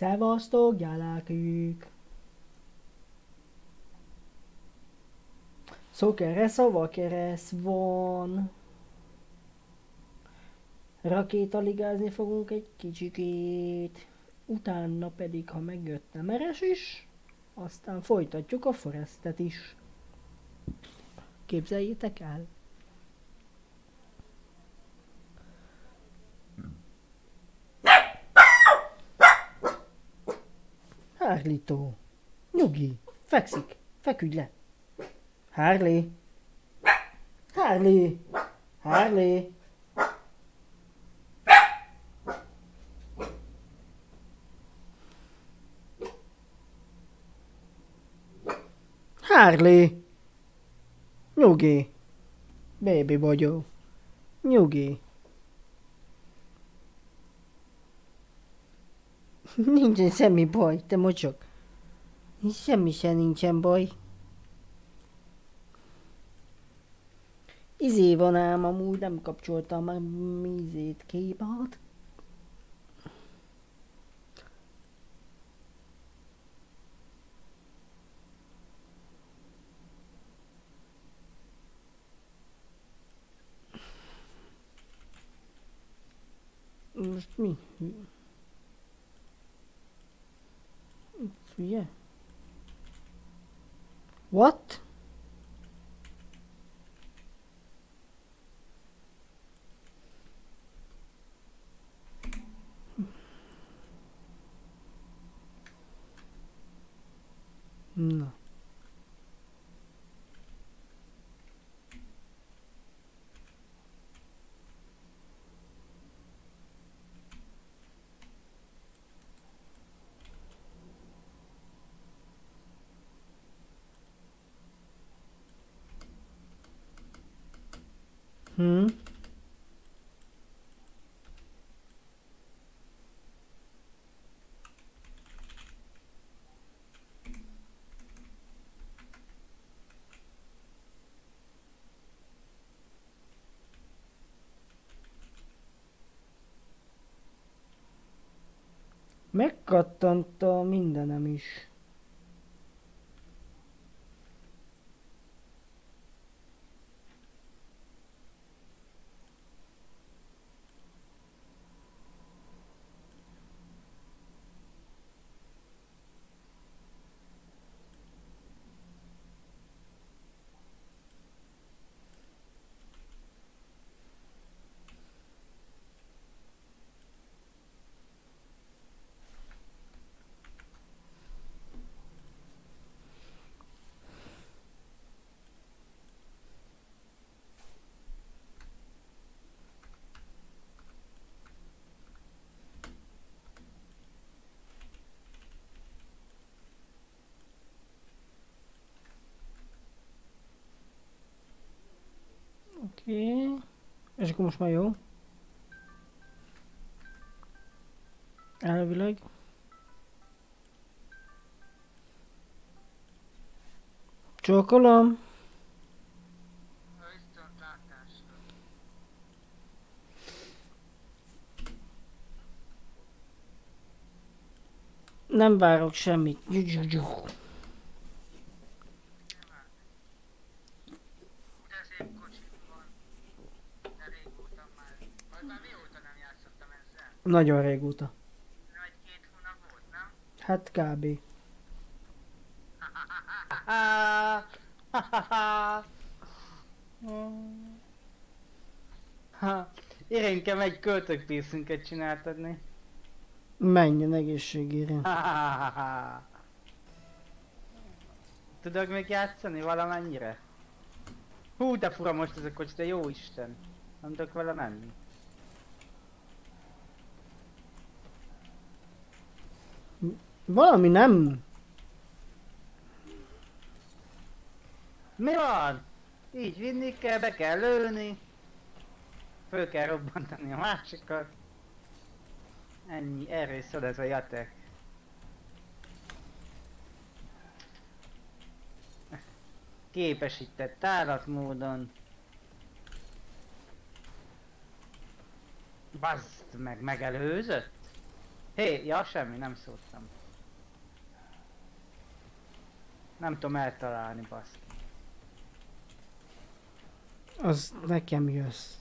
Szevasztok, gyerekük! Szokeres, szavakeres van. Rakétaligázni fogunk egy kicsikét. Utána pedig, ha megjött Nemeres is, aztán folytatjuk a Forestet is. Képzeljétek el! Hárlító. Nyugi. Fekszik. Feküdj le. Harley. Harley. Harley. Harley. Nyugi. Baby vagyok. Nyugi. Nincsen semmi baj, te mocsok. Semmi se nincsen baj. Izé van ám, amúgy nem kapcsoltam a mizét képát. Most mi? Hülye? What? Na. Hm? Megkattant a mindenem is. És akkor most már jó. Elvileg. Csókolom. Nem várok semmit. Gyugyugyuk. Nagyon régóta. Nagy két hónap volt, nem? Hát kb. Ha, Irénkem egy költőkpészünket csináltadni. Menjen egészségére. Tudok még játszani valamennyire? Hú, de fura most ez a kocsi, de jó Isten. Nem tudok vele menni. Valami nem... Mi van? Így vinni kell, be kell lőni. Föl kell robbantani a másikat. Ennyi, erről szól ez a jatek. Képesített állatmódon. Bazd meg, megelőzött? Hé, ja semmi, nem szóltam. Nem tudom eltalálni, basz. Az nekem jössz.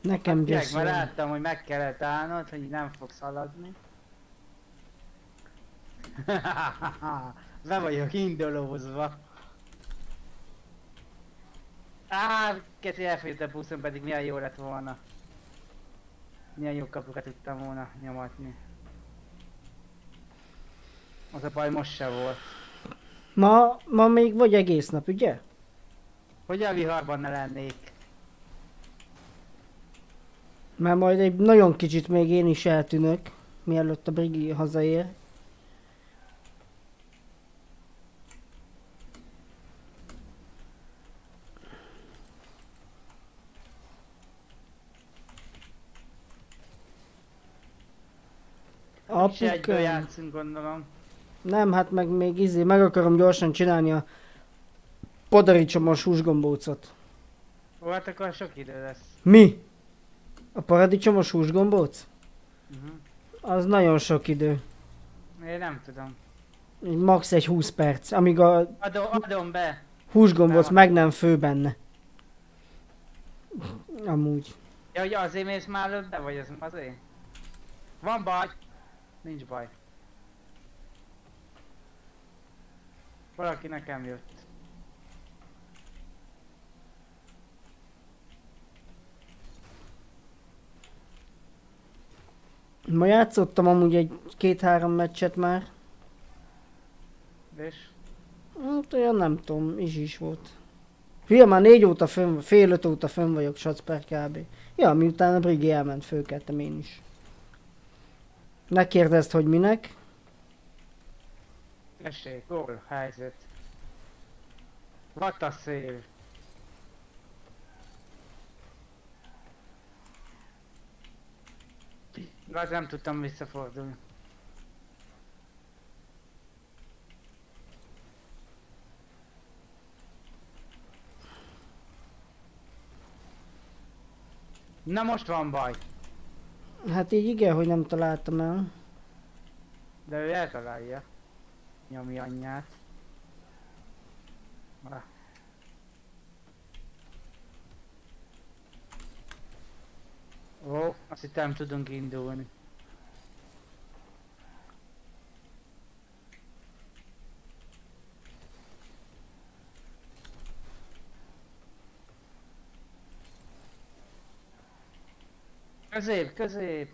Nekem Hát, jössz. már láttam, hogy meg kellett állnod, hogy nem fogsz haladni. Be vagyok indulózva. Á, keci elfért a buszon, pedig milyen jó lett volna. Milyen jó kapukat tudtam volna nyomatni. Az a baj most se volt. Ma, ma még vagy egész nap, ugye? Hogy a viharban ne lennék. Mert majd egy nagyon kicsit még én is eltűnök, mielőtt a Brigi hazaér. Apukám. játszunk gondolom. Nem, hát meg még izé, meg akarom gyorsan csinálni a podaricsomos húsgombócot. Ó, hát akkor sok idő lesz. Mi? A paradicsomos húsgombóc? Uh-huh. Az nagyon sok idő. Én nem tudom. Max egy 20 perc, amíg a Adom, adom be. húsgombóc meg nem fő benne. Amúgy. Ja, hogy azért mész már előbb vagy ez azért? Van baj. Nincs baj. Valaki nekem jött. Ma játszottam amúgy egy két-három meccset már. És? Hát olyan nem tudom, is is volt. Hülye, már négy óta fönn, fél öt óta fönn vagyok Sacper kb. Ja, miután a Brigi elment, fölkeltem én is. Ne kérdezd, hogy minek. Tessék, gól, helyzet. What a szél. Az nem tudtam visszafordulni. Na most van baj, Hát így igen, hogy nem találtam el. de ő eltalálja. Nyomi anyját. Ah. Ó, azt hittem tudunk indulni. Közép, közép!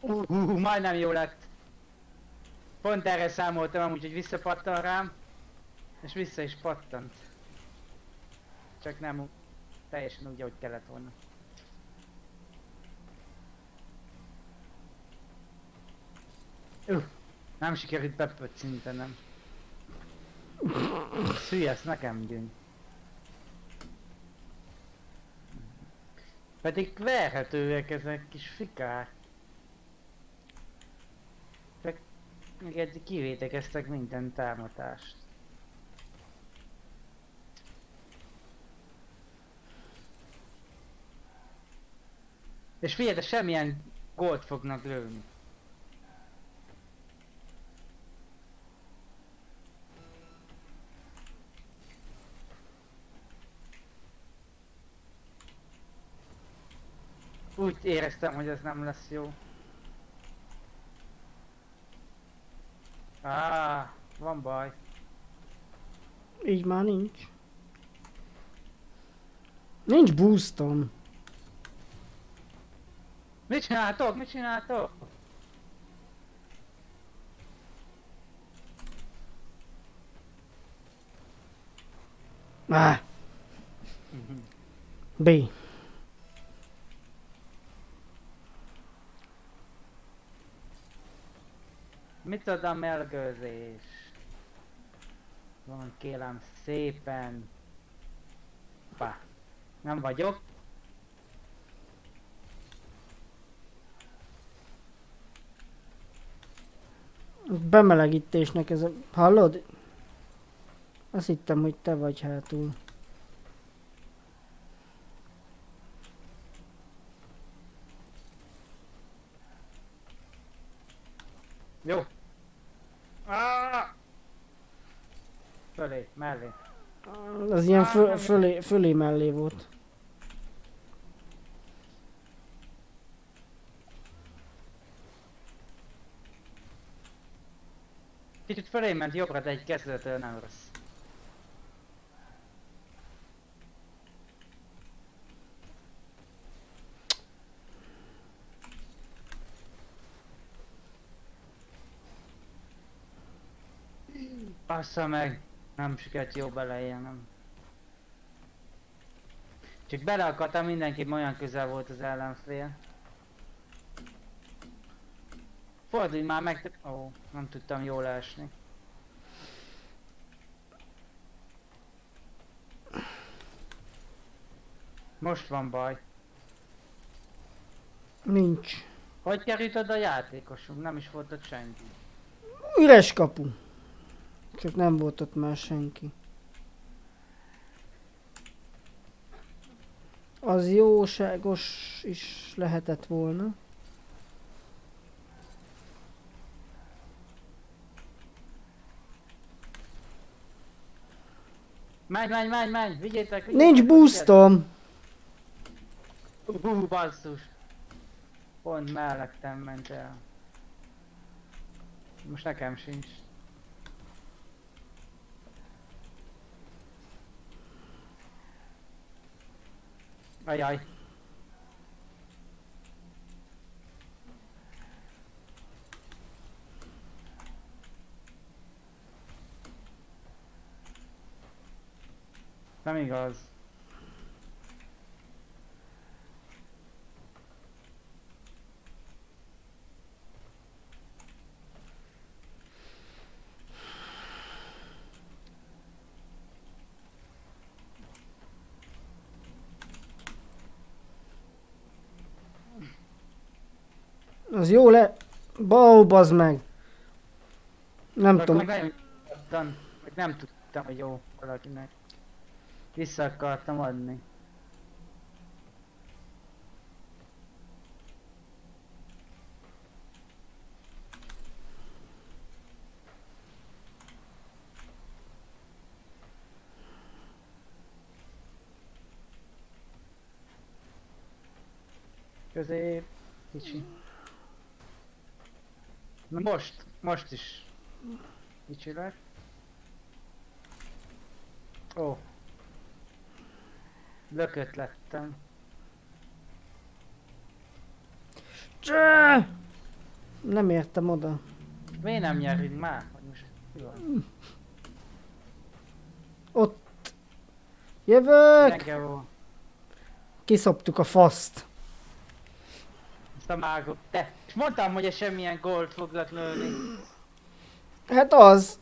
Uh, uh, majdnem jó lett. Pont erre számoltam amúgy, hogy visszapattan rám. És vissza is pattant. Csak nem teljesen úgy, ahogy kellett volna. Uh, nem sikerült bepöccintenem. Szülye, ezt nekem dűn. Pedig verhetőek ezek kis fikák. Csak még eddig kivétekeztek minden támadást. És figyelj, de semmilyen gólt fognak lőni. Úgy éreztem, hogy ez nem lesz jó. Á, van baj. Így már nincs. Nincs boostom. Mit csináltok? Mit csináltok? Ah. B. Mit ad a melgőzés? Van kérem szépen. Pá. Nem vagyok. Bemelegítésnek ez a... Hallod? Azt hittem, hogy te vagy hátul. Jó. Ah! Fölé, mellé. Az ilyen föl, fölé, fölé mellé volt. Kicsit fölé ment jobbra, de egy kezdetől nem rossz. Bassza meg! Nem sikerült jó belejjenem. Csak beleakadtam, mindenki olyan közel volt az ellenfél. Fordulj már meg! Ó, nem tudtam jól esni. Most van baj. Nincs. Hogy került oda a játékosunk? Nem is volt ott senki. Üres kapu. Csak nem volt ott már senki. Az jóságos is lehetett volna. Menj, menj, menj, menj! Vigyétek, vigyétek! Nincs boostom! Hú, basszus! Pont mellettem ment el. Most nekem sincs. Ajaj. Nem igaz. Az jó le... Bau, bazd meg! Nem tudom. nem nem tudtam, hogy jó valakinek. Vissza akartam adni. Közép, kicsi. Na most, most is. Kicsi lett. Ó. Lökött lettem. Csá! Nem értem oda. Miért nem nyerünk már? Hogy most mi van? Ott. Jövök! Kiszoptuk a faszt. Ezt a mágot. Te! Mondtam, hogy semmilyen gólt foglak lőni. Hát az.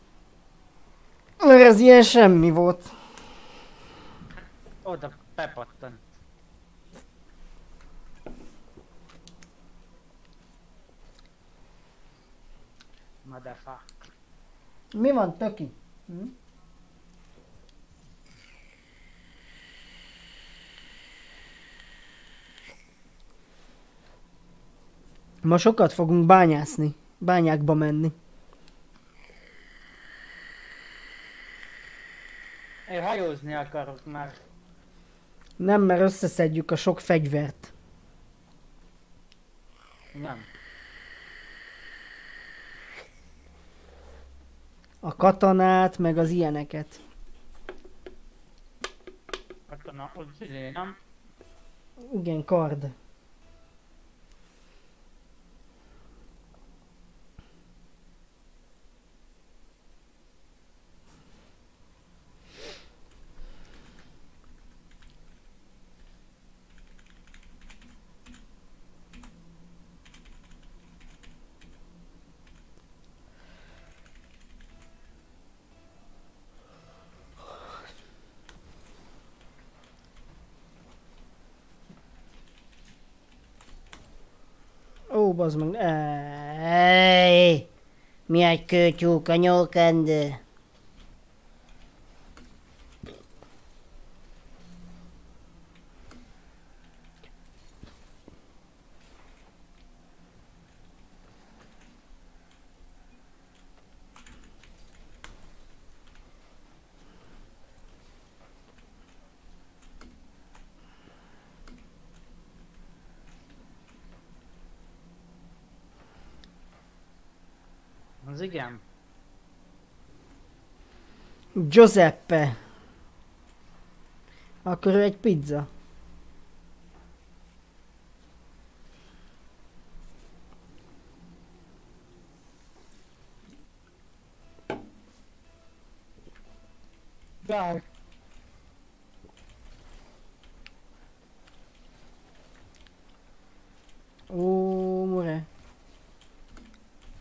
Mert ez ilyen semmi volt. Oda bepattant. Motherfuck. Mi van, Töki? Hm? Ma sokat fogunk bányászni. Bányákba menni. Én hajózni akarok már. Nem, mert összeszedjük a sok fegyvert. Nem. A katanát, meg az ilyeneket. Katona, izé, nem? Igen, kard. Ó, bazd meg. Ej, Mi egy kőtyúk a nyókendő. Az igen. Giuseppe. Akkor ő egy pizza. Dai. Ó, more.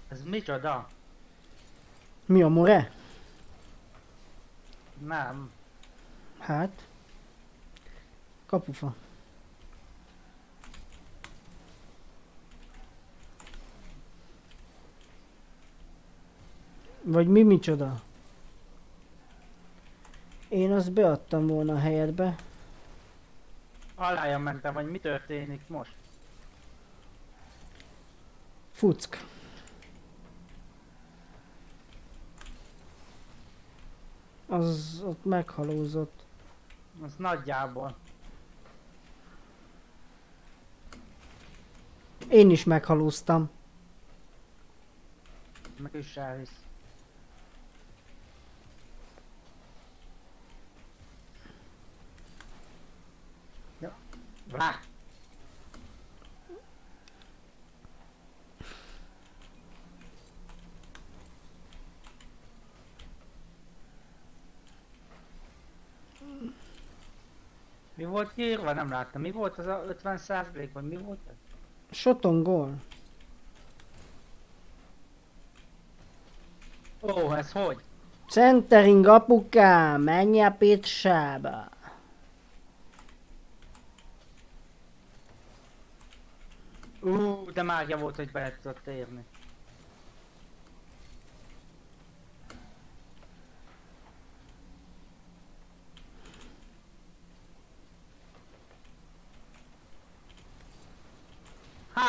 Ez micsoda? Mi a more? Nem. Hát. Kapufa. Vagy mi micsoda? Én azt beadtam volna a helyedbe. Alája mentem, hogy mi történik most. Fuck. Az ott meghalózott. Az nagyjából. Én is meghalóztam. Meg is elvisz. Ja. Vá! Mi volt írva? Nem láttam. Mi volt az a 50 százalék, vagy mi volt? ez? Shoton gól. Ó, ez hogy? Centering apukám, menj a picsába. Ú, de mágia volt, hogy be tudott érni.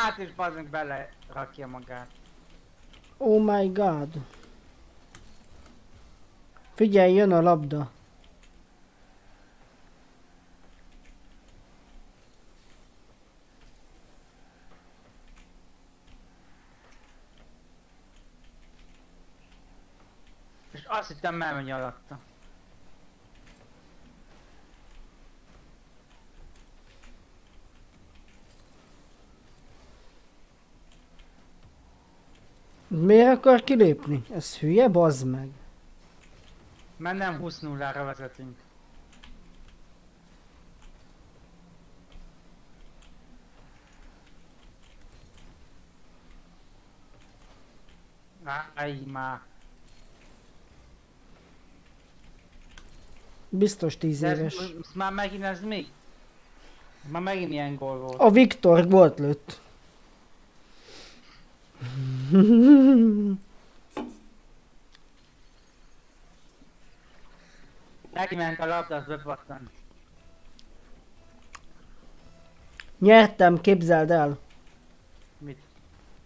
Hát és bazdmeg bele rakja magát. Oh my god. Figyelj, jön a labda. És azt hittem elmegy alatta. Miért akar kilépni? Ez hülye, bazd meg. Mert nem 20 0 vezetünk. Áj, már. Biztos tíz De ez, éves. most már megint ez mi? Már megint ilyen gól volt. A Viktor gólt lőtt. Neki ment a labda, az bepattant. Nyertem, képzeld el. Mit?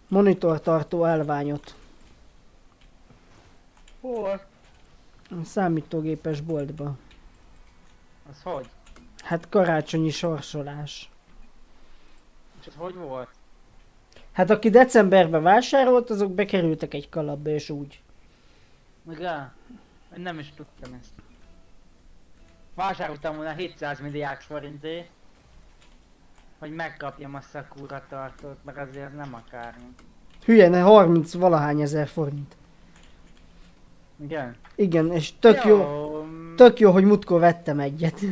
Monitortartó elványot. Hol? A számítógépes boltba. Az hogy? Hát karácsonyi sorsolás. És az hogy volt? Hát aki decemberben vásárolt, azok bekerültek egy kalapba és úgy. Igen? Én nem is tudtam ezt. Vásároltam volna 700 milliárd forintért, hogy megkapjam a Sakura tartót, meg azért nem akármi. Hülye, ne 30 valahány ezer forint. Igen? Igen, és tök jó, mm, tök jó, hogy mutkor vettem egyet.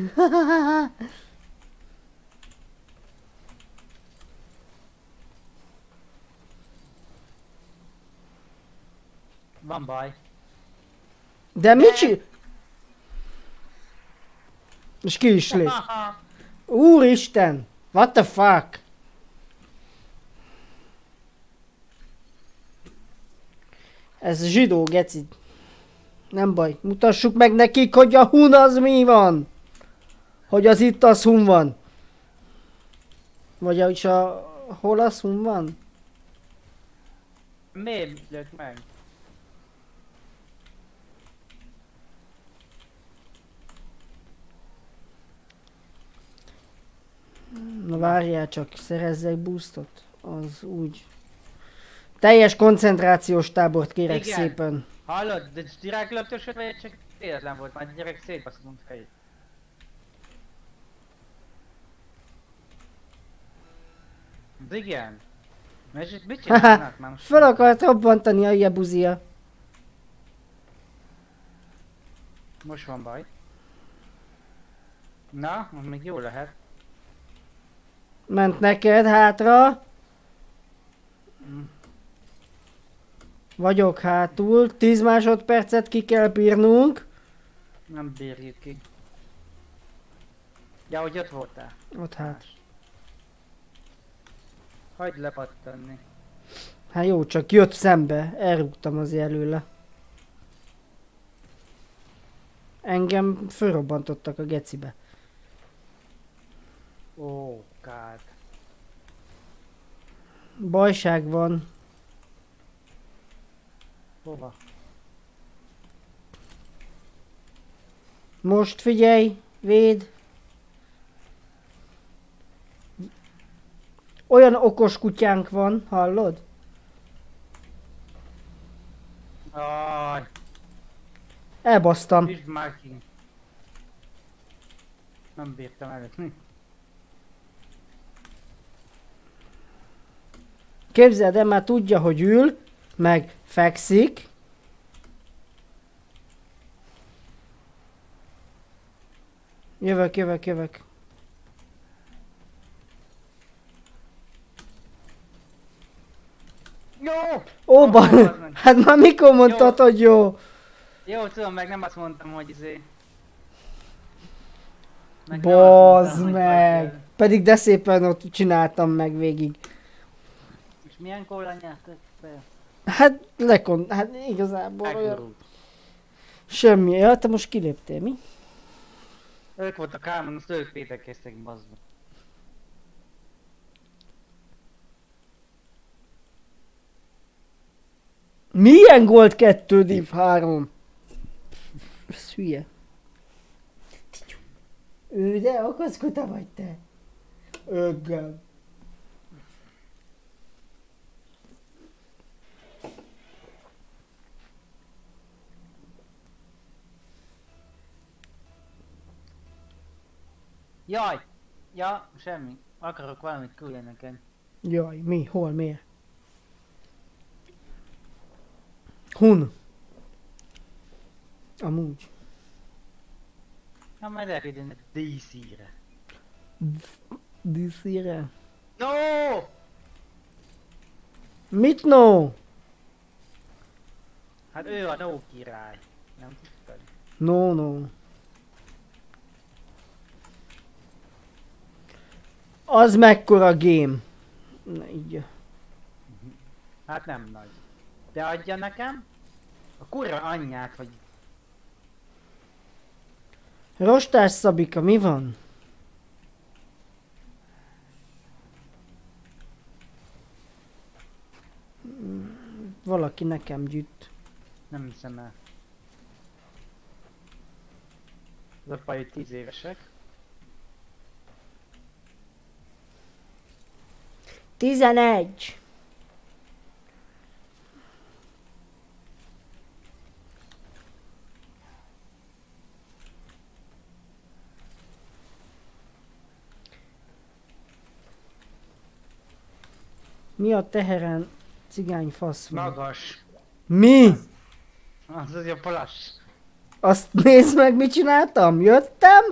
Van baj. De mit csinál? És ki is lép. Úristen! What the fuck? Ez zsidó geci. Nem baj, mutassuk meg nekik, hogy a hun az mi van. Hogy az itt az hun van. Vagy a... Hol az hun van? Miért lőtt meg? Na várjál csak, szerezzek boostot. Az úgy. Teljes koncentrációs tábort kérek Igen. szépen. Hallod? De direkt löptösöd, vagy csak véletlen volt? Gyerek szétbaszom a fejét. De igen. Mert mit csinálnak már most? Fel akart robbantani a jebuzia. Most van baj. Na, az még jó lehet. Ment neked hátra. Vagyok hátul. 10 másodpercet ki kell bírnunk. Nem bírjuk ki. Ja, hogy ott voltál. Ott hát. Hagyd lepattanni. Hát jó, csak jött szembe. Elrúgtam az előle. Engem fölrobbantottak a gecibe. Ó, kád. Bajság van. Hova? Most figyelj, véd. Olyan okos kutyánk van, hallod? Aj, Elbasztam. Nem bírtam előtt. Képzeld el, már tudja, hogy ül, meg fekszik. Jövök, jövök, jövök. Jó! Ó, meg. Hát már mikor mondtad, Jó. hogy jó? Jó, tudom, meg nem azt mondtam, hogy izé... Meg mondtam, meg! Pedig de szépen ott csináltam meg végig. Milyen kóla nyertek be? Hát lekon... Hát igazából olyan... Semmi. Ja, te most kiléptél, mi? Ők voltak Kálmon, azt ők védekeztek, bazd. Milyen Gold 2 Div 3? Ez hülye. Ő de akaszkuta vagy te? Öggem. Jaj! Ja, semmi. Akarok valamit küldeni nekem. Jaj, mi? Hol? Miért? Hun. Amúgy. Na majd elküldeni DC-re. DC-re? No! Mit no? Hát ő a no király. Nem tudtad? No, no. Az mekkora game? Na így. Hát nem nagy. De adja nekem? A kurva anyját, hogy Rostás Szabika, mi van? Valaki nekem gyűjt. nem hiszem el. Az a hogy 10 évesek. 11. Mi a teheren cigány fasz van? Magas. Mi? Az az a palas. Azt nézd meg, mit csináltam? Jöttem,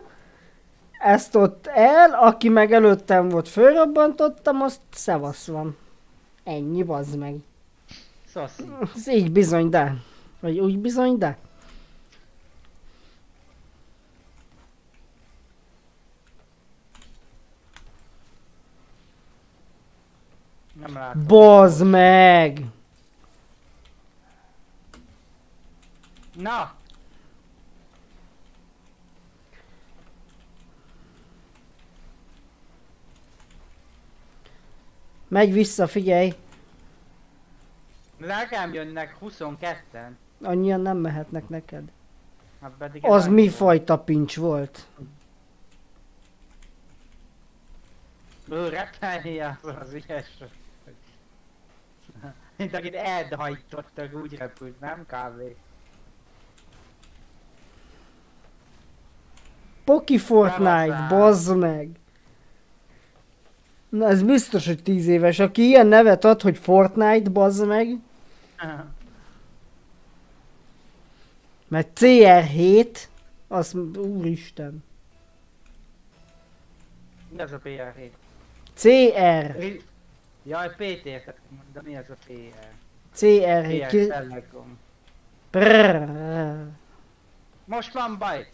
ezt ott el, aki meg előttem volt, fölrobbantottam, azt szevasz van. Ennyi, bazd meg. Szoszi. Ez így bizony, de. Vagy úgy bizony, de. Nem látom. Bazd meg! Na! Megy vissza, figyelj! Nekem jönnek 22-en. Annyian nem mehetnek neked. Hát pedig Az mi fajta pincs volt? Ő repelje az az ilyes. Mint akit elhajtottak, úgy repült, nem kávé. Poki Fortnite, bazd meg! Na ez biztos, hogy 10 éves. Aki ilyen nevet ad, hogy Fortnite, bazd meg, mert CR7, az úristen. Mi az a PR7? CR, Jaj, PT-ket mondom, mi az a PR? CR7, PR ki... Telekom. Most van baj!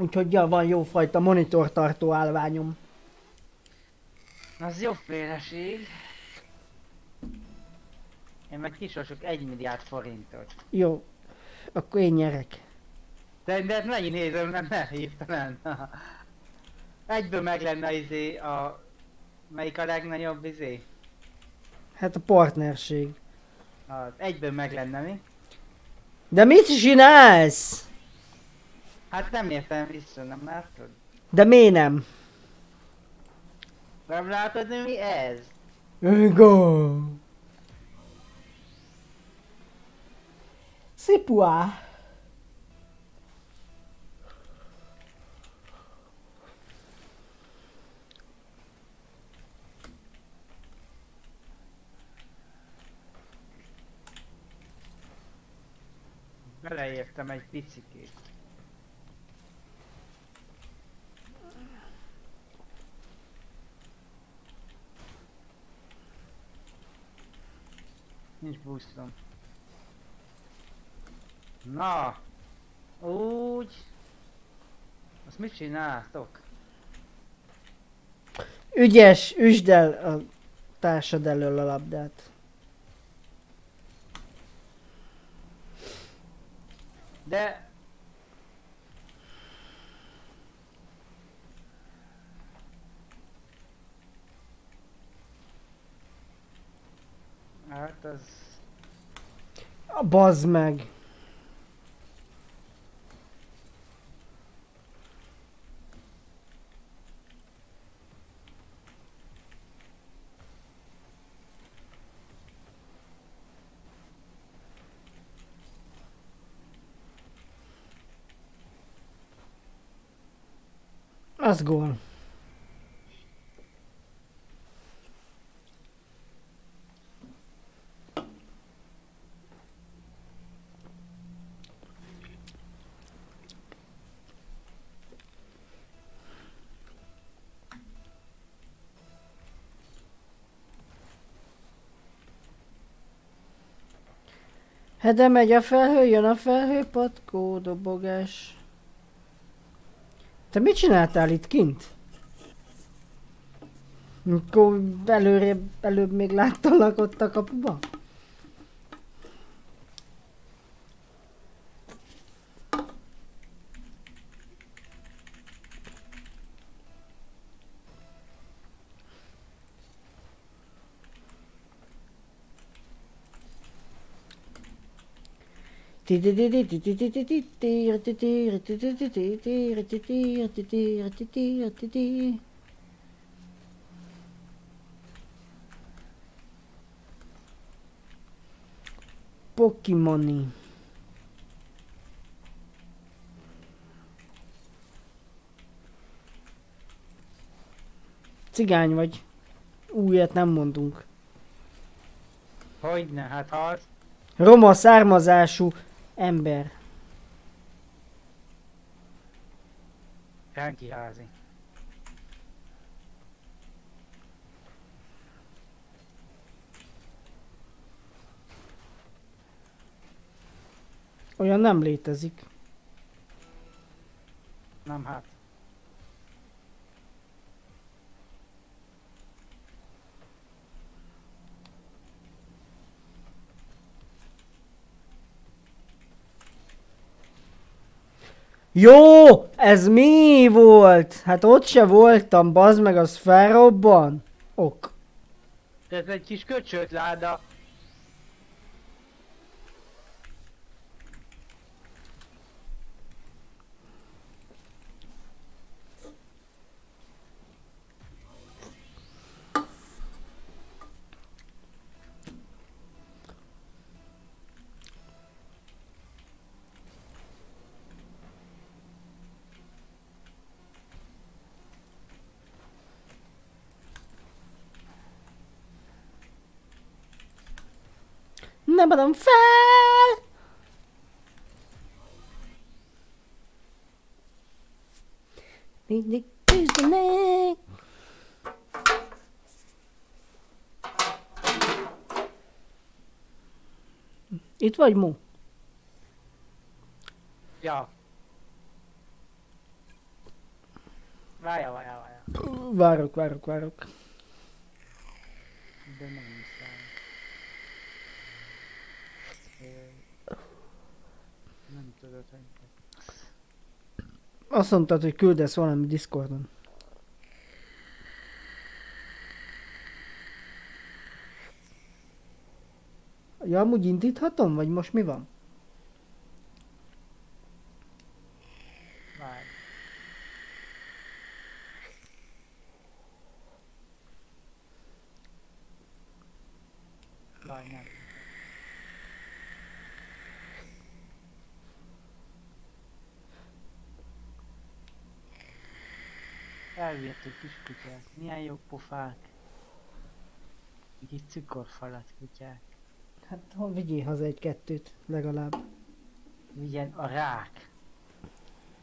Úgyhogy ja, van jófajta monitortartó állványom. Az jó féleség. Én meg kisorsok 1 milliárd forintot. Jó, akkor én nyerek. De, de megint nézem, nem, ne hirtelen. Egyből meg lenne izé a... Melyik a legnagyobb izé? Hát a partnerség. Az egyből meg lenne mi? De mit csinálsz? Hát nem értem vissza, nem látod? De miért nem? Nem látod, mi ez? Igen. Szipua. Beleértem egy picikét. Nincs buszom. Na! Úgy! Azt mit csináltok? Ügyes, üsd el a társad elől a labdát. De... Hát az... A bazd meg. Az gól. Hát de megy a felhő, jön a felhő, patkó, dobogás. Te mit csináltál itt kint? Mikor előrébb, előbb még láttalak ott a kapuba? Pokimoni. Cigány vagy. Újat nem mondunk. Hogyne, hát az... Roma származású ember. Senki házi. Olyan nem létezik. Nem hát. Jó! Ez mi volt? Hát ott se voltam, bazd meg, az felrobban. Ok. Ez egy kis köcsöt láda. Nem adom fel! Mindig küzdenek. Itt vagy, Mo? Ja. Várja, várja, várja. Várok, várok, várok. De nem hiszem. Ö, Nem tudod, hogy... Azt mondtad, hogy küldesz valami Discordon. Ja, amúgy indíthatom, vagy most mi van? Elvihető kiskutyák, milyen jó pofák. Így cukorfalat kutyák. Hát vigyél haza egy-kettőt, legalább. Vigyen a rák.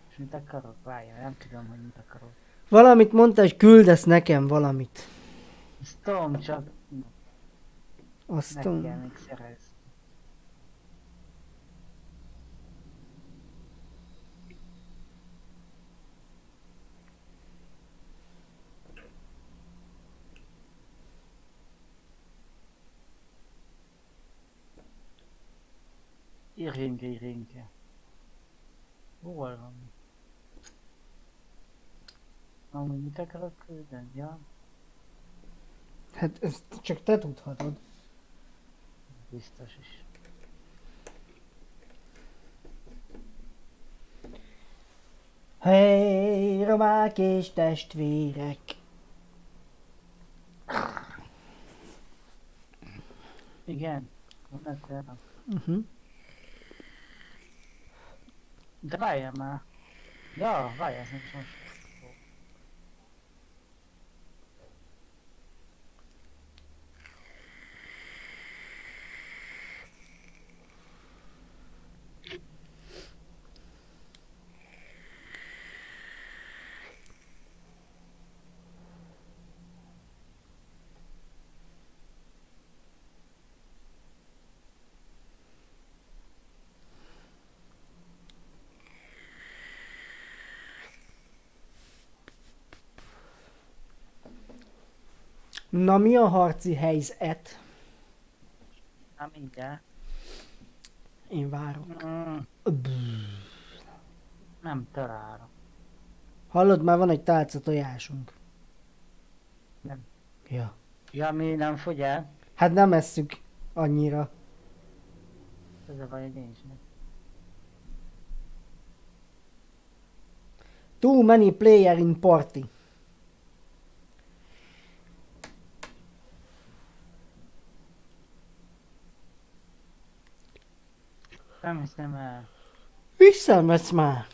És mit akarok? Várja, nem tudom, hogy mit akarok. Valamit mondta, hogy küldesz nekem valamit. Ezt tudom, csak Azt meg kell tudom. még szerezni. Irinke, Irinke. Hol van? Amúgy mit akarok küldeni? Ja, Hát ezt csak te tudhatod. biztos is. Hely, romák és testvérek. Igen, vannak. Uh-huh. De várjál már. Ja, várjál, ez nem Na mi a harci helyzet? Na mindjárt. Én várok. Mm, nem találom. Hallod, már van egy tálca tojásunk. Nem. Ja. Ja, mi nem fogy el? Hát nem esszük annyira. Ez a baj, hogy nincs meg. Too many player in party. Nem hiszem el. Visszametsz már.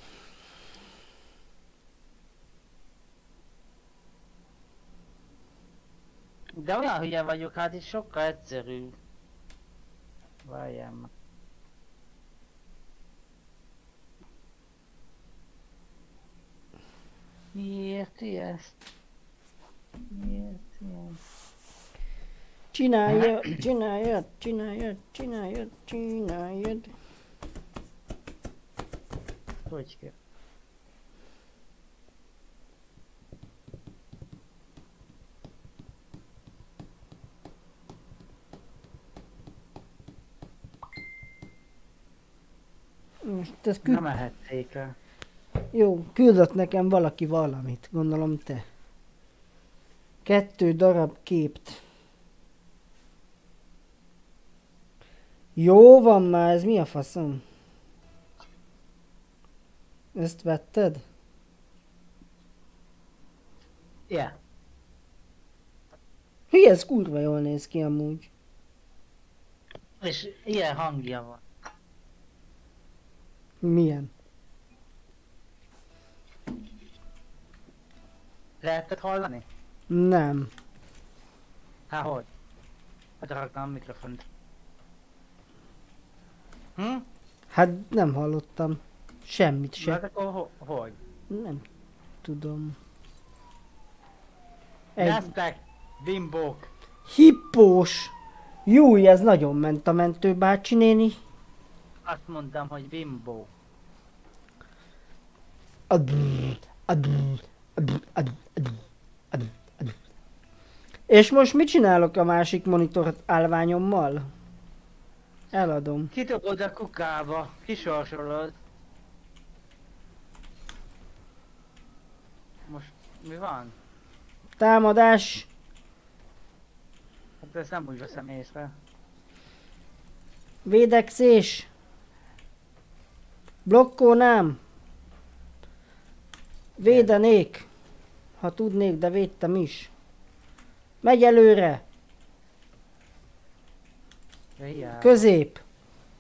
De olyan hülye vagyok, hát itt sokkal egyszerűbb. Várjál. Miért ezt? Miért ilyen? Csináljad, csináljad, csináljad, csináljad, csináljad. Hogy kell? Most ez Nem küld... mehették el. Jó, küldött nekem valaki valamit, gondolom te. Kettő darab képt. Jó van már, ez mi a faszom? Ezt vetted? Yeah. Hű, ez kurva jól néz ki amúgy. És ilyen hangja van. Milyen? Lehetett hallani? Nem. Hát hogy? Hát raktam a mikrofont. Hm? Hát nem hallottam. Semmit Hát se. akkor ho- hogy? Nem tudom. Egy Gyertek, bimbók! hippós. Júj, ez nagyon ment a mentő bácsi néni. Azt mondtam, hogy bimbó. És most mit csinálok a másik monitor állványommal? Eladom. Kitogod a kukába, kisorsolod. Most mi van? Támadás. Hát ezt nem úgy veszem észre. Védekszés. Blokkolnám. Védenék. Ha tudnék, de védtem is. Megy előre. Közép.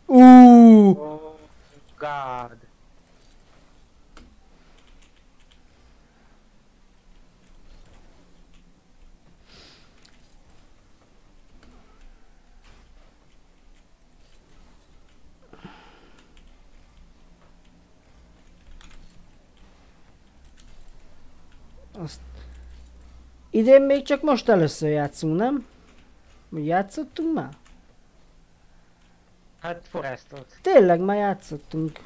Ú, Oh, God. Azt... Idén még csak most először játszunk, nem? Mi játszottunk már? Hát forestot. Tényleg már játszottunk.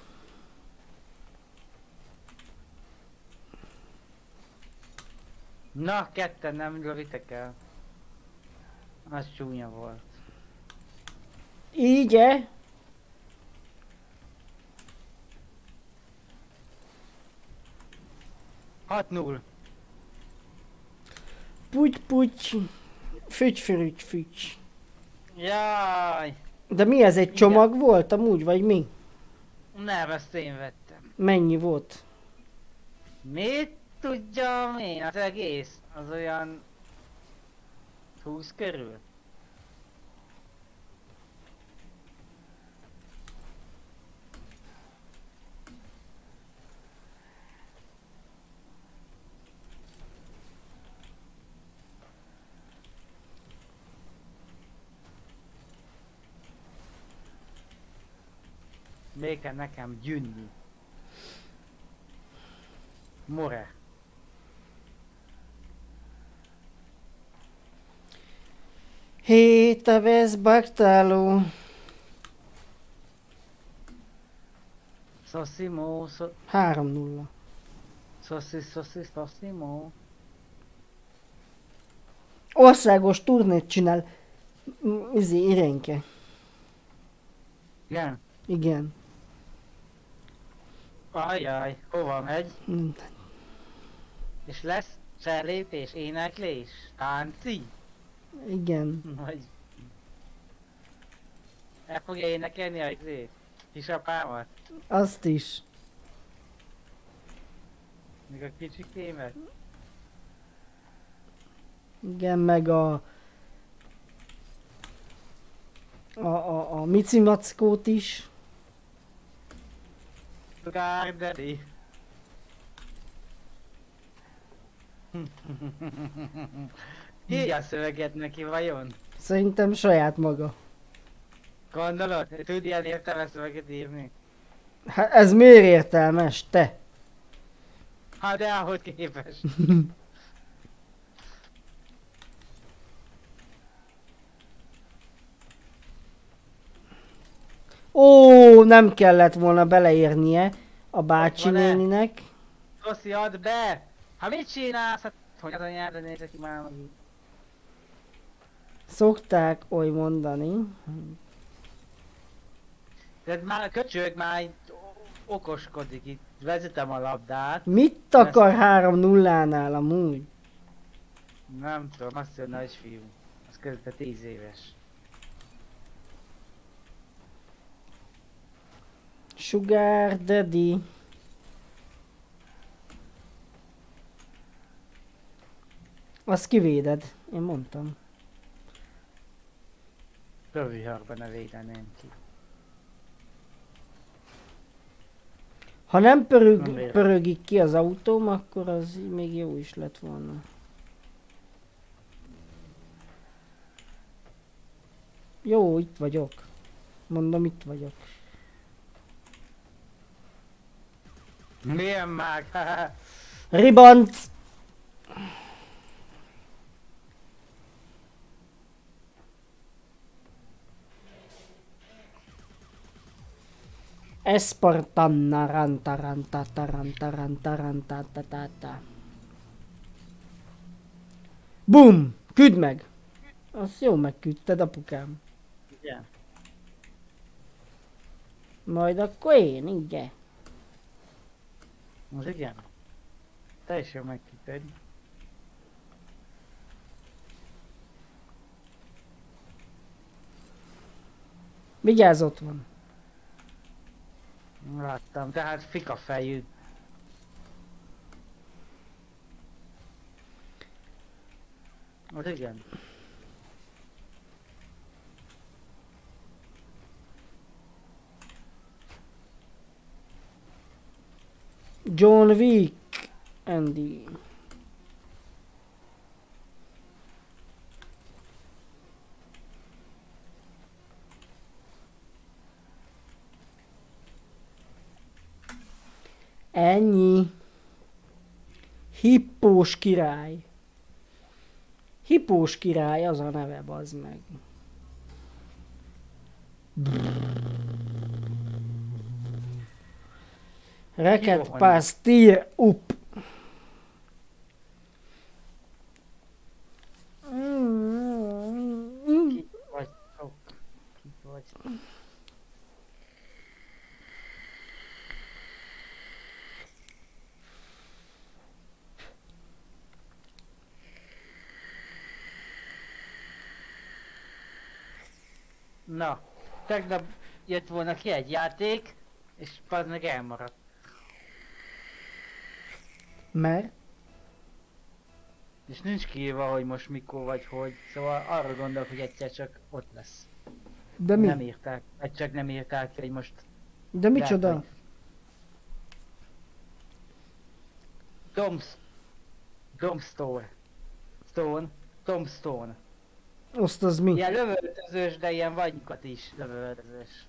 Na, ketten nem lövitek el. Az csúnya volt. Így -e? Hat null. Puty puty. Fügy fügy fügy. Jaj! De mi ez egy csomag volt amúgy, vagy mi? Nem, ezt én vettem. Mennyi volt? Mit tudjam én? Az egész? Az olyan... 20 körül? Még kell nekem gyűnni. More. Hét a vesz baktáló. Sossimo, so, 3-0. sossi, sossi, sossimo. Országos turnét csinál. Izé, Irenke. Igen. Igen. Ajjaj, hova megy? Mm. És lesz fellépés, éneklés, tánci? Igen. Vagy... El fogja énekelni a izét? Kisapámat? Azt is. Még a kicsikémet? Igen, meg a... A, a, a Mici Mackót is. Gárdeli. Írja a szöveget neki vajon? Szerintem saját maga. Gondolod? Tud ilyen értelmes szöveget írni? Hát ez miért értelmes, te? Hát de ahogy képes. Ó, nem kellett volna beleérnie a bácsi néninek. Rossi, add be! Ha mit csinálsz? Hát, hogy az anyádra nézek megint. Szokták oly mondani. De már a köcsög már okoskodik itt. Vezetem a labdát. Mit akar 3-0-nál amúgy? Nem tudom, azt mondja, nagy fiú. Az közben 10 éves. Sugar Daddy. Azt kivéded, én mondtam. Röviharban ne védeném ki. Ha nem Nem pörög, vélem. pörögik ki az autóm, akkor az még jó is lett volna. Jó, itt vagyok. Mondom, itt vagyok. Milyen már? Ribant! Espartanna ranta ranta taranta ranta ranta ta ta ta. Bum! Küld meg! Azt jó megküldted, apukám. Igen. Majd akkor én, igen. Most igen. Teljesen megküldted. Vigyázz, ott van. Láttam, tehát fika fejű. Az igen. John Wick, Andy. Ennyi. Hippós király. Hippós király, az a neve, az meg. Reket pastír up. Na, tegnap jött volna ki egy játék, és az meg elmaradt. Mert? És nincs kiírva, hogy most mikor vagy hogy, szóval arra gondolok, hogy egyszer csak ott lesz. De mi? Nem írták, vagy csak nem írták, hogy most De micsoda? Lehet, Dom... Domstone. Stone. Tomstone. Azt az mi? Ilyen lövöldözős, de ilyen vagykat is lövöldözős.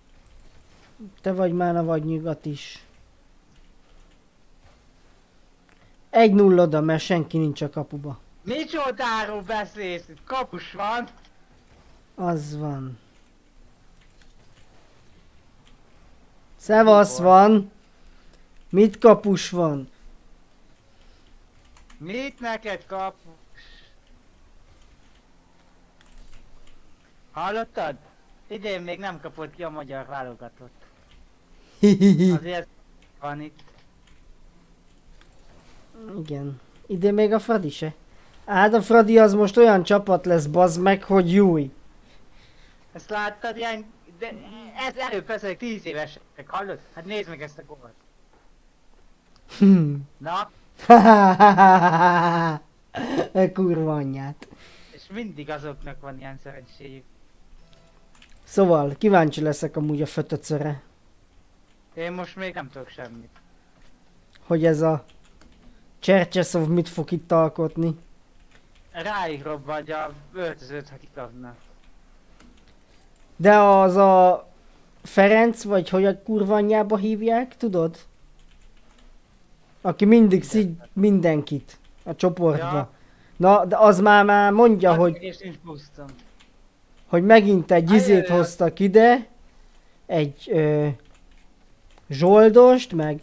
Te vagy már a vagy nyugat is. Egy nullada, mert senki nincs a kapuba. Micsodáról beszélsz? Itt kapus van. Az van. Szevasz van. Mit kapus van? Mit neked kapus? Hallottad? Idén még nem kapott ki a magyar válogatott. Azért van itt. Igen. Ide még a Fradi se. Hát a Fradi az most olyan csapat lesz, bazd meg, hogy júj. Ezt láttad ilyen... De ez előbb 10 évesek, hallod? Hát nézd meg ezt a gólt. Hm. Na, Kurva anyját. és mindig azoknak van ilyen szerencséjük. Szóval, kíváncsi leszek amúgy a fötöcöre, Én most még nem tudok semmit. hogy ez a Csercseszov mit fog itt alkotni. Ráig robbadja a öltözőt, ha kikapnak. De az a Ferenc, vagy hogy a kurva anyjába hívják, tudod? Aki mindig szígy mindenkit a csoportba. Ja. Na, de az már, már mondja, Az hogy, hogy megint egy izét hoztak ide, egy ö, zsoldost, meg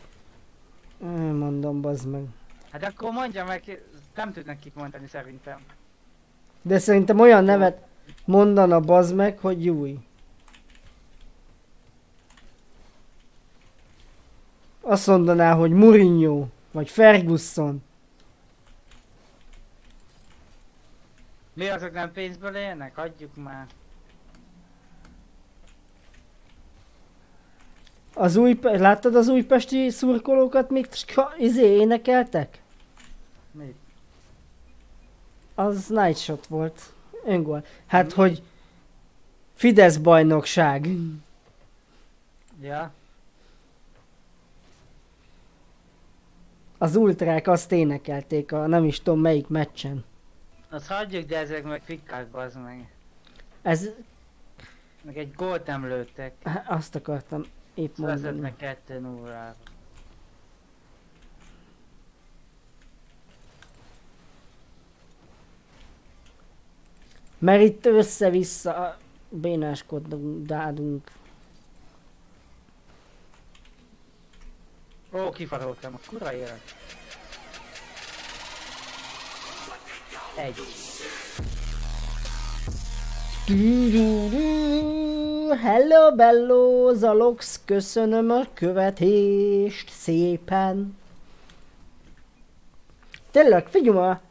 mondom, bazd meg. Hát akkor mondja meg, nem tud nekik mondani szerintem. De szerintem olyan nevet mondana bazd meg, hogy júj. Azt mondaná, hogy Mourinho, vagy Ferguson. Mi azok nem pénzből élnek? Adjuk már. Az új, láttad az újpesti szurkolókat még izé énekeltek? Mit? Az night shot volt. Öngól. Hát, hogy Fidesz bajnokság. Ja. Az ultrák azt énekelték a nem is tudom melyik meccsen. Azt hagyjuk, de ezek meg fikkák, bazd meg. Ez, Meg egy gólt nem lőttek. azt akartam épp mondani. Vezetnek 2 0 Mert itt össze-vissza bénáskodunk. Ó, kifaroltam a kura élet. Egy. Hello, bello, Zalox, köszönöm a követést szépen. Tényleg, figyelj!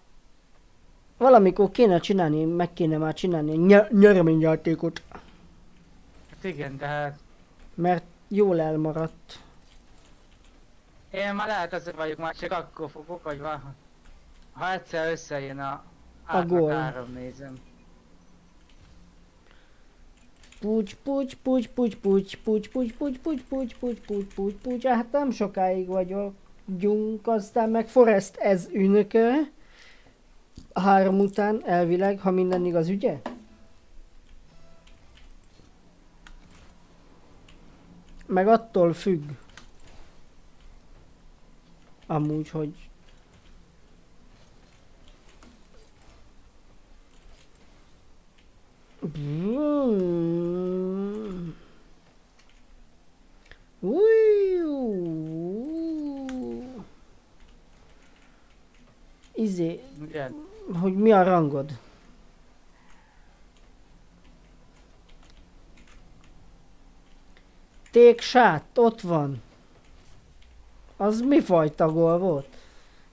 Valamikor kéne csinálni, meg kéne már csinálni ny- nyereményjátékot, Hát igen, de hát mert jól elmaradt. én már lehet azért vagyok, már csak akkor fogok, hogy van. Ha egyszer összejön a A gól. három nézem. Pucs, pucs, pucs, pucs, pucs, pucs, pucs, pucs, pucs, pucs, pucs, pucs, pucs, pucs, hát nem sokáig vagyok. Gyunk, aztán meg Forest ez ünöke. A három után elvileg, ha minden igaz, ugye? Meg attól függ. Amúgy, hogy. Izé, Igen. Hogy mi a rangod? Ték sát, ott van. Az mi fajta gól volt?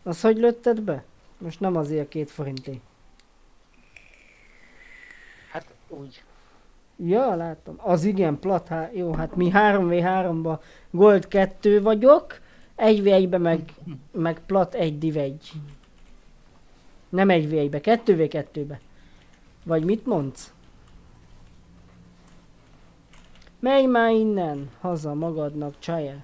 Az hogy lőtted be? Most nem azért két forinté. Hát úgy. Ja, látom. Az igen, plat, há- jó, hát mi 3v3-ba gold 2 vagyok, 1v1-be meg, meg plat 1 div 1. Nem egy v be kettő v kettőbe. Vagy mit mondsz? Menj már innen, haza magadnak, csaja.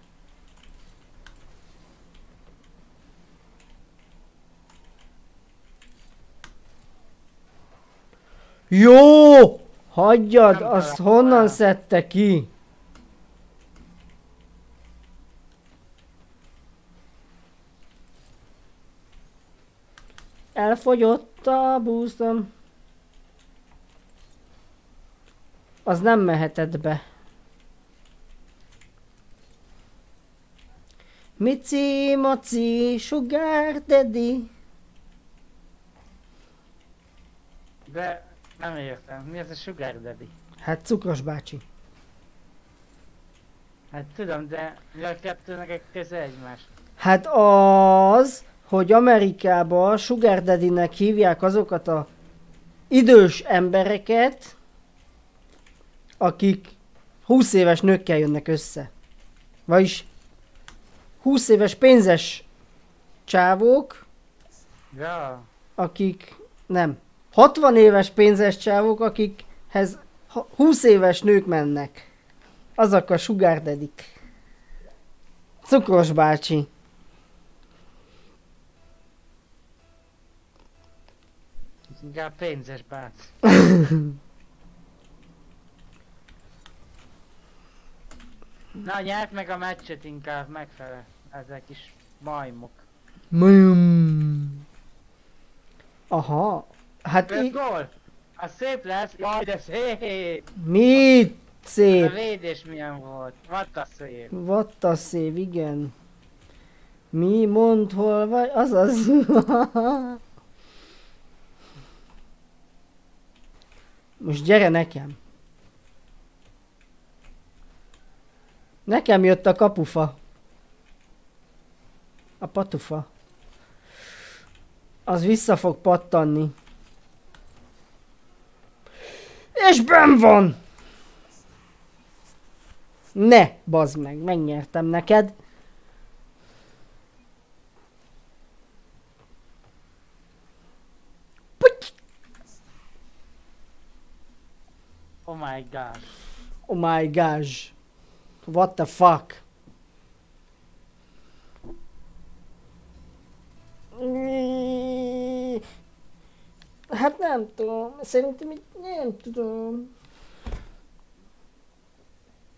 Jó! Hagyjad, azt honnan szedte ki? Elfogyott a boostom. Az nem mehetett be. Mici, moci, sugar daddy. De nem értem. Mi ez a Sugar Daddy? Hát cukros bácsi. Hát tudom, de mi a kettőnek egy köze egymás? Hát az, hogy Amerikában Sugar Daddy-nek hívják azokat a idős embereket, akik 20 éves nőkkel jönnek össze. Vagyis 20 éves pénzes csávók, Ja. akik nem, 60 éves pénzes csávók, akikhez ha- 20 éves nők mennek. Azok a sugar dedik. Cukros bácsi. Inkább pénzes bác. Na, nyert meg a meccset inkább megfele. Ezek is majmok. Mum. Aha. Hát Öt í- gól! Az szép lesz. Jaj, de szép! mit A szép. védés milyen volt? Vatta szép. Vatta szép, igen. Mi mond, hol vagy? Azaz. Most gyere nekem. Nekem jött a kapufa. A patufa. Az vissza fog pattanni. És benn van! Ne, bazd meg, megnyertem neked. My god. Oh my gosh. What the fuck? Mm, Hát nem tudom, szerintem így nem tudom.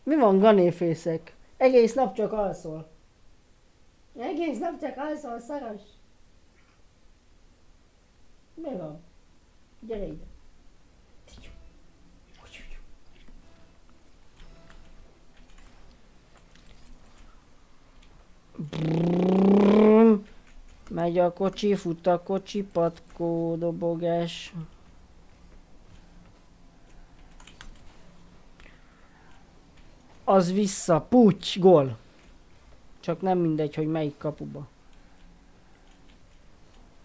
Mi van ganéfészek? Egész nap csak alszol. Egész nap csak alszol, szaros. Mi van? Gyere ide. Brrrr. Megy a kocsi, fut a kocsi, patkó, dobogás. Az vissza, puty, gól. Csak nem mindegy, hogy melyik kapuba.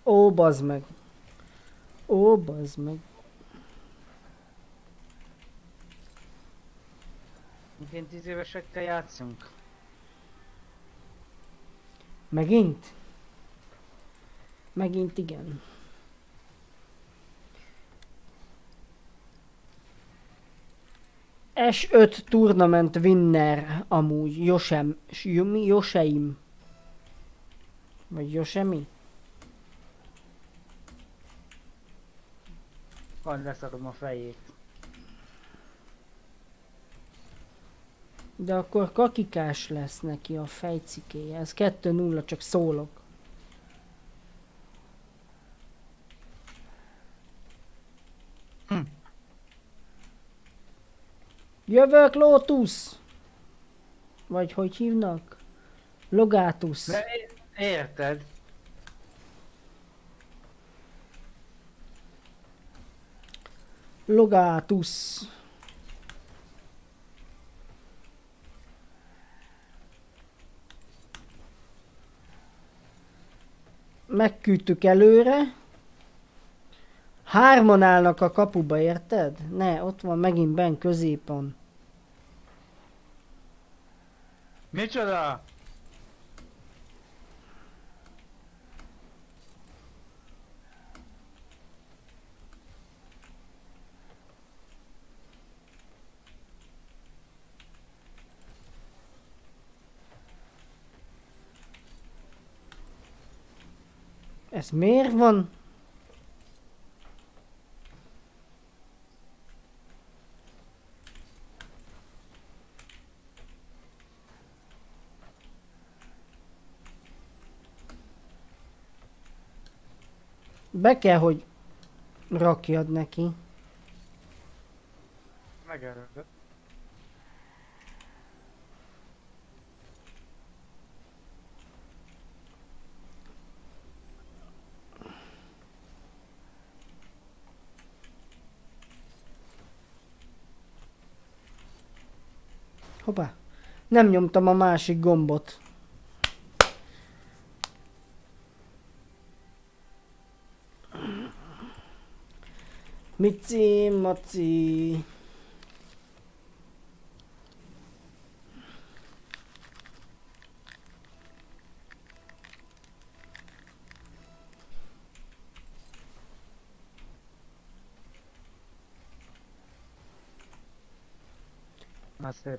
Ó, bazd meg. Ó, bazd meg. Én 10 évesekkel játszunk. Megint? Megint igen. S5 tournament winner amúgy, Josem, Jomi, Joseim. Vagy Josemi? Van leszarom a fejét. De akkor kakikás lesz neki a fejcikéje. Ez 2-0, csak szólok. Hm. Jövök Lotus! Vagy hogy hívnak? De é- érted? Logatus. Megküldtük előre. Hárman állnak a kapuba, érted? Ne, ott van megint ben középen. Micsoda? Ez miért van? Be kell, hogy rakjad neki. Megerőlök. Hoppá. Nem nyomtam a másik gombot. Mici, maci. Az szép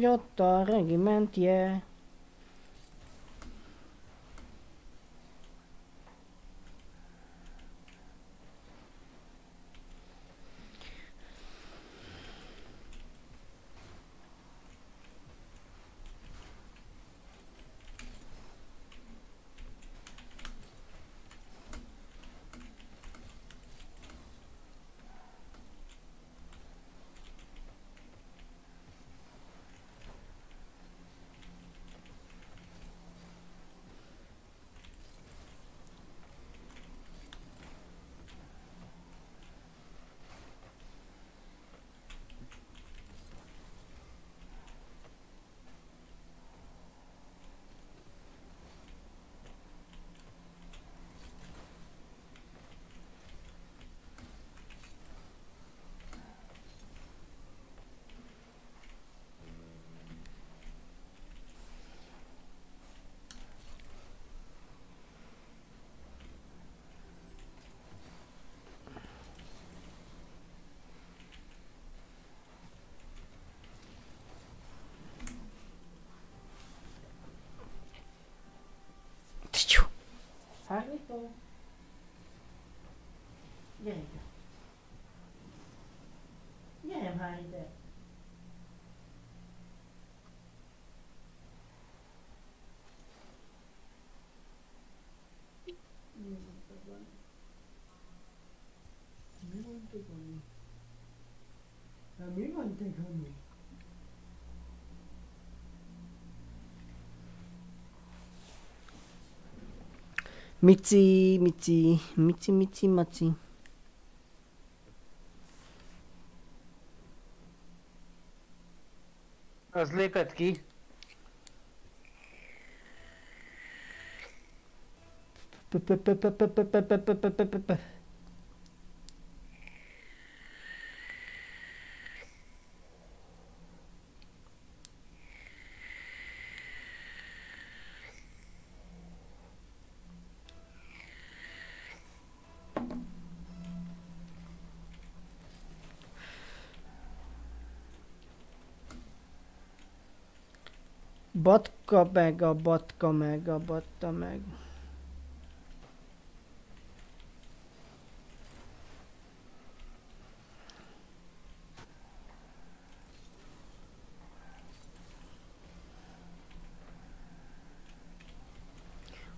volt. E, fogyott a regimentje. Gyere. Gyere ide. Gyere már ide. Mi van te van? Mi van te van? Hát mi van te van? Mici, mici, mici, mici, maci. Az lépett ki. Batka meg a batka meg a batta meg.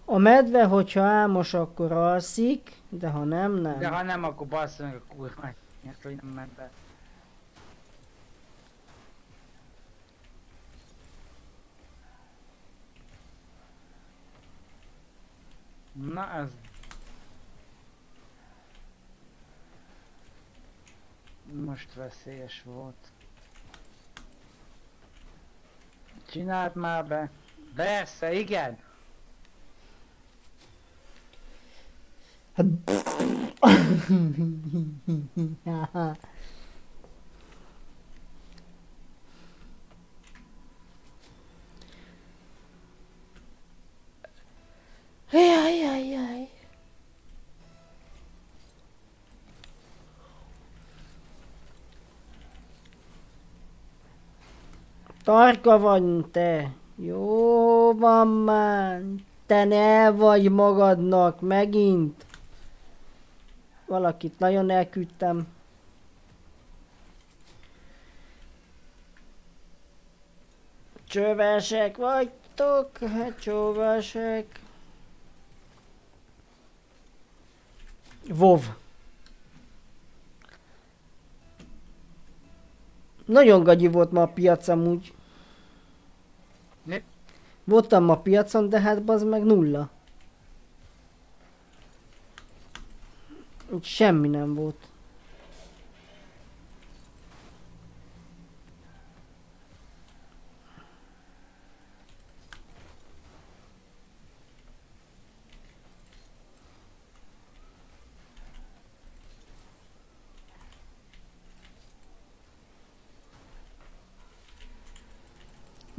A medve, hogyha álmos, akkor alszik, de ha nem, nem. De ha nem, akkor bassza meg a kurva. Hogy nem ment Na ez... Most veszélyes volt. Csináld már be. Persze, igen. Jaj, jaj, jaj. Tarka vagy te. Jó van már. Te ne vagy magadnak megint. Valakit nagyon elküldtem. Csövesek vagytok, hát csövesek. Vov. Nagyon gagyi volt ma a piac amúgy. Voltam a piacon, de hát az meg nulla. Úgy Semmi nem volt.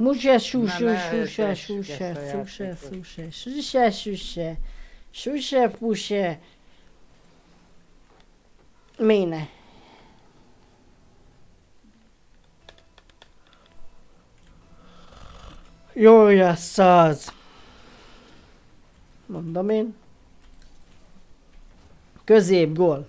Muszę, suszę, suszę, suszę, suszę, suszę, suszę, suszę, suszę, puszę. Mine. Jó lesz az. Mondom én. Közép gól.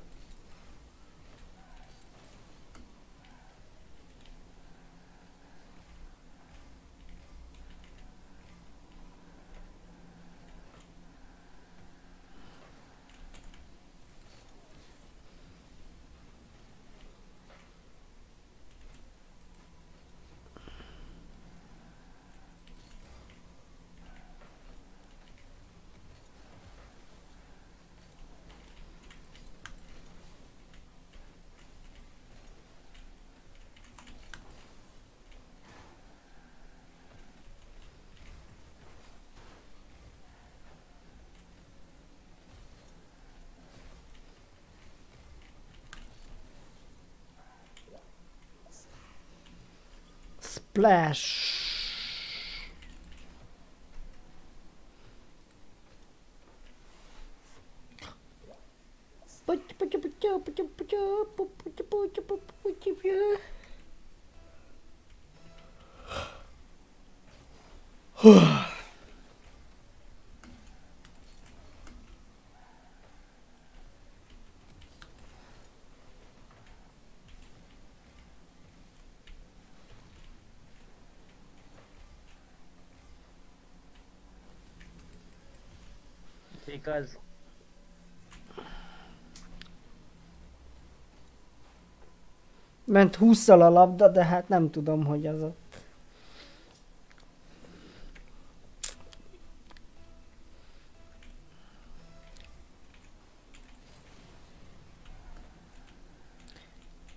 flash. Igaz. Ment 20 a labda, de hát nem tudom, hogy az a...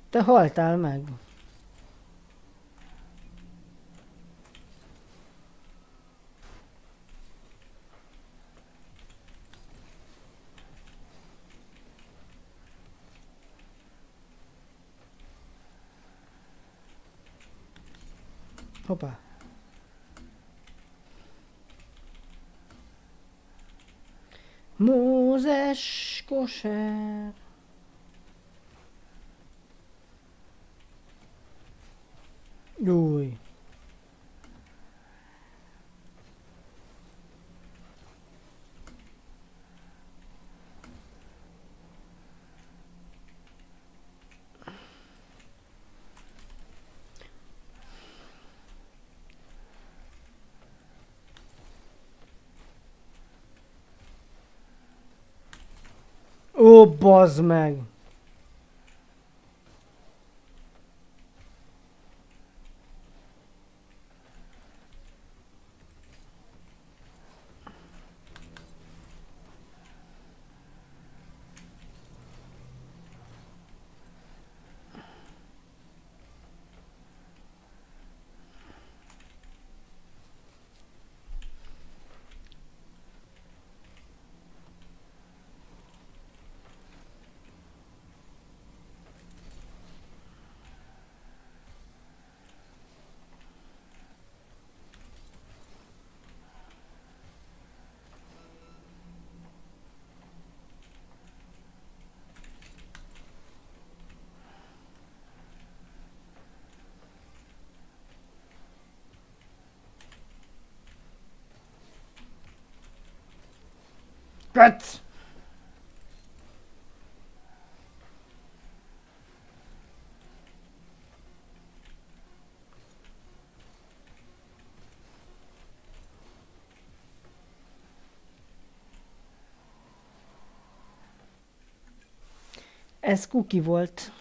Te haltál meg. Lauscher. Bazd meg! Köc! Ez kuki volt.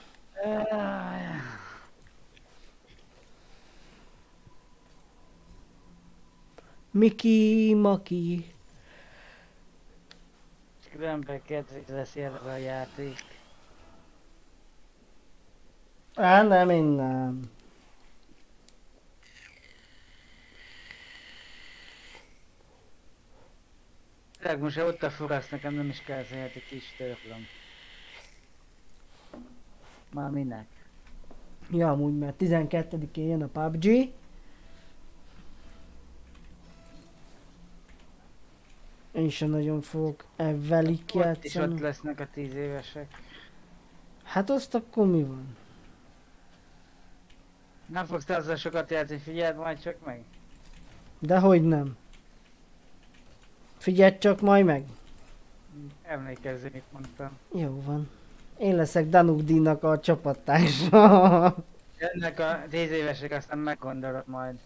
Miki Maki. Különben kedvét lesz erre a játék. Á, nem, én nem. Tényleg most ott a furasz, nekem nem is kell szerint egy kis törlöm. Már minek? Ja, amúgy mert 12-én jön a PUBG. Én sem nagyon fogok Ott is ott lesznek a 10 évesek. Hát azt akkor mi van? Nem fogsz te azzal sokat játszani, figyeld majd csak meg. Dehogy nem. Figyelj csak majd meg. Emlékezzél, mit mondtam. Jó van. Én leszek Danuk Dínak a csapattársa. Jönnek a 10 évesek, aztán meggondolod majd.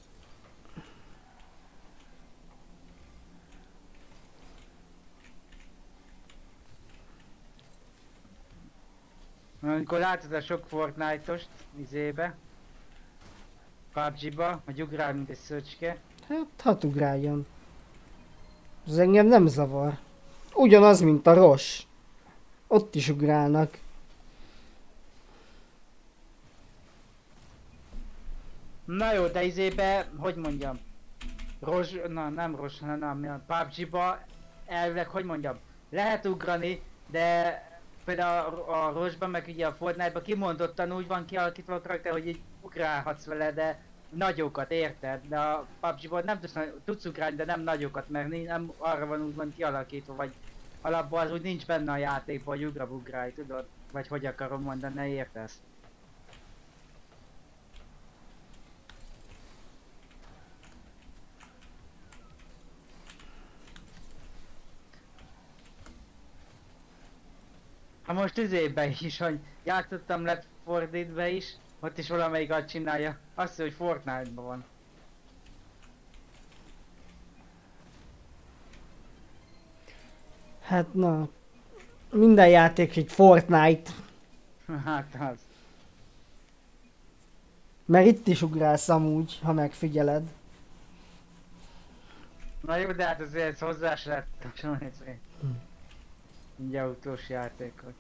Amikor látod a sok Fortnite-ost, izébe, PUBG-ba, hogy ugrál, mint egy szöcske, hát, hát ugráljon. Ez engem nem zavar. Ugyanaz, mint a Ros. Ott is ugrálnak. Na jó, de izébe, hogy mondjam, Rozs, na nem Rozs, hanem nem, nem, PUBG-ba elvileg, hogy mondjam, lehet ugrani, de például a, a Rozsban, meg ugye a Fortnite-ban kimondottan úgy van kialakítva a karakter, hogy így ugrálhatsz vele, de nagyokat, érted? De a PUBG-ban nem tudsz, tudsz ugrálni, de nem nagyokat, mert nem arra van úgy van kialakítva, vagy alapból az úgy nincs benne a játékban, hogy ugrabugrálj, tudod? Vagy hogy akarom mondani, ne értesz? Ha most izébe is, hogy játszottam lett fordítva is, ott is valamelyik azt csinálja. Azt hogy Fortnite-ban van. Hát na, minden játék egy Fortnite. Hát az. Mert itt is ugrálsz amúgy, ha megfigyeled. Na jó, de hát azért hozzá se lehet. Egy autós játékot.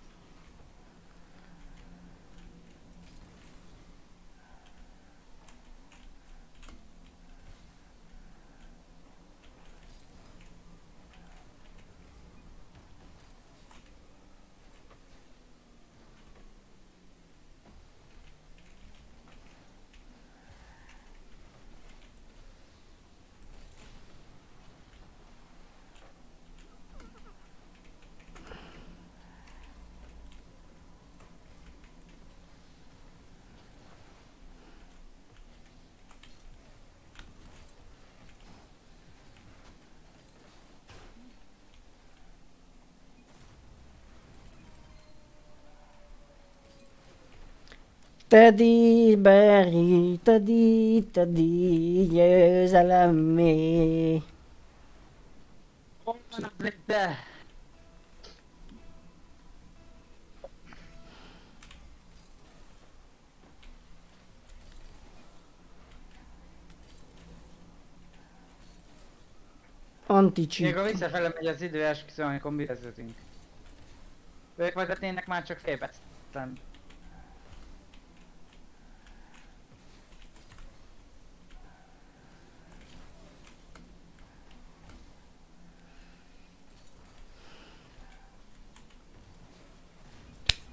Teddy Berry, Teddy, Teddy, győzelemmé. Hol van a blitze? Anti-cheat. Még a visszafele megy az idő, esküszöm, amikor mi vezetünk. Ők vezetnének már csak fél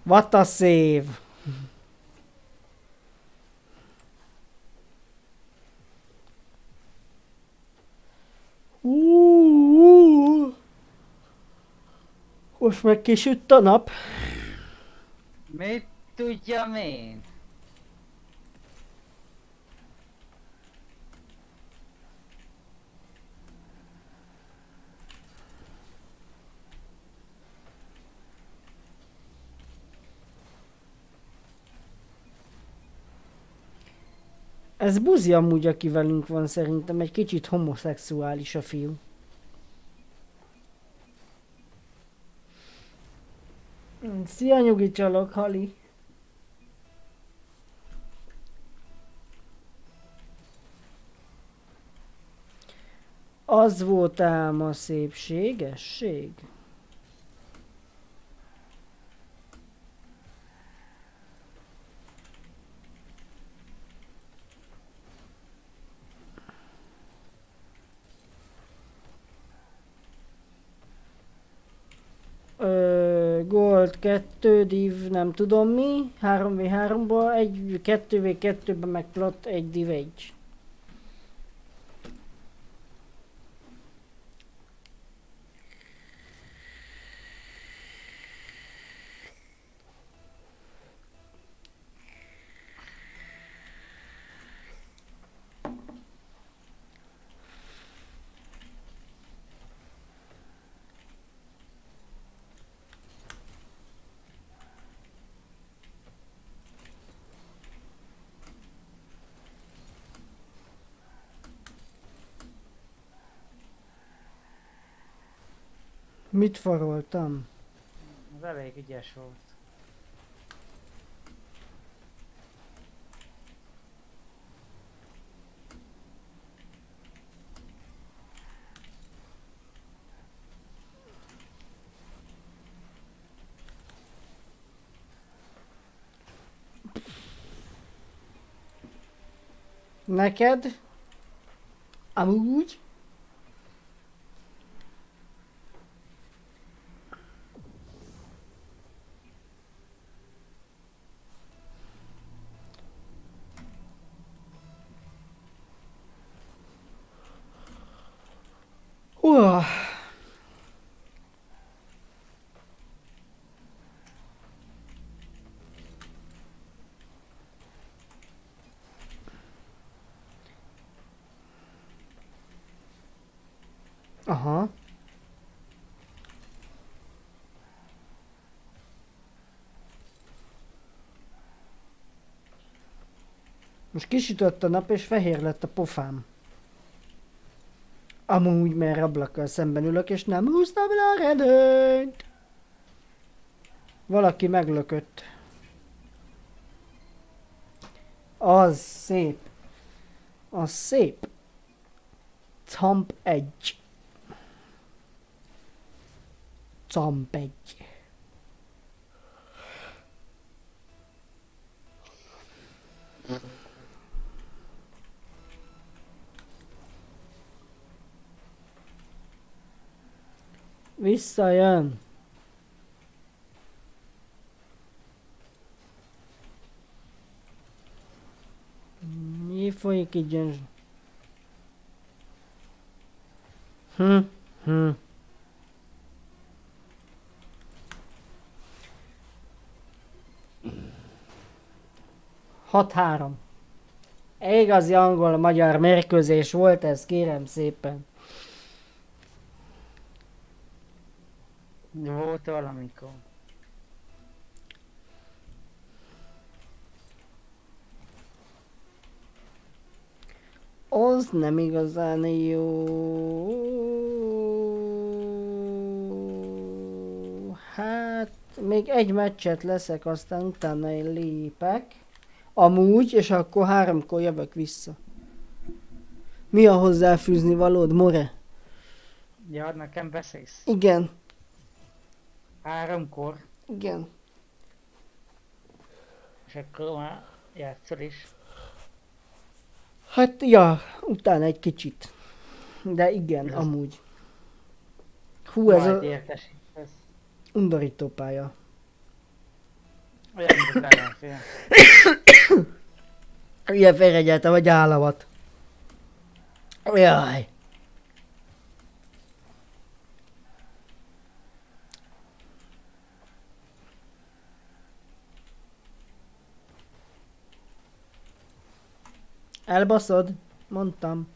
What a save! Most meg kisütt a nap. Mit tudjam én? Ez buzi amúgy, aki velünk van szerintem, egy kicsit homoszexuális a fiú. Szia nyugi csalok, Hali! Az volt ám a szépségesség. Gold 2, div nem tudom mi, 3v3-ba, egy 2v2-ben meg plot, egy div 1. Mit faroltam? Az elég ügyes volt. Neked? Amúgy? Uah. Aha. Most kisütött a nap és fehér lett a pofám. Amúgy, mert ablakkal szemben ülök, és nem húztam le a redőnyt. Valaki meglökött. Az szép. Az szép. Camp egy. Camp egy. Visszajön. Mi folyik így ilyen? Hm, hm. Hat három. Igazi angol-magyar mérkőzés volt ez, kérem szépen. Volt valamikor. Az nem igazán jó. Hát, még egy meccset leszek, aztán utána én lépek. Amúgy, és akkor háromkor jövök vissza. Mi a hozzáfűzni valód, More? Ja, nekem beszélsz. Igen, Háromkor, igen. és akkor már játszol is. Hát, ja, utána egy kicsit. De igen, Ez- amúgy. Hú, ez a értesítesz. undorító pálya. Olyan, mint az. Ilyen félregyeltem vagy államat. Jaj. Elbaszod? Mondtam.